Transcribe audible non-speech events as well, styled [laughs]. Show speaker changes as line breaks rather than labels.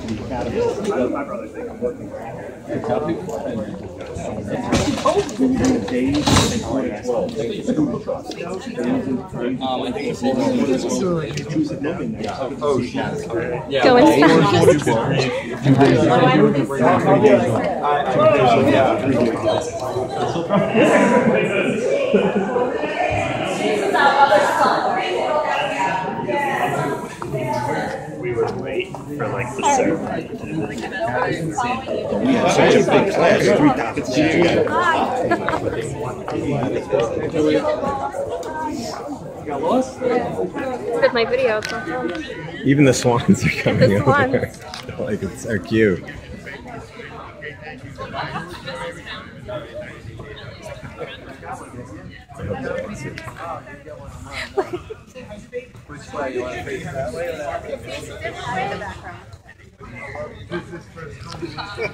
to the academy. My brother think I'm working. Days and 2012. Scuba trucks.
Um, I think it's
Oh, shit.
Go inside. [laughs] [laughs]
We were waiting for like the ceremony.
We had such a big class, three topics.
Good, my video. It's on film.
Even the swans are coming
The
over there.
swans. [laughs]
like it's so cute. [laughs]
Which way you want to face that way or that way?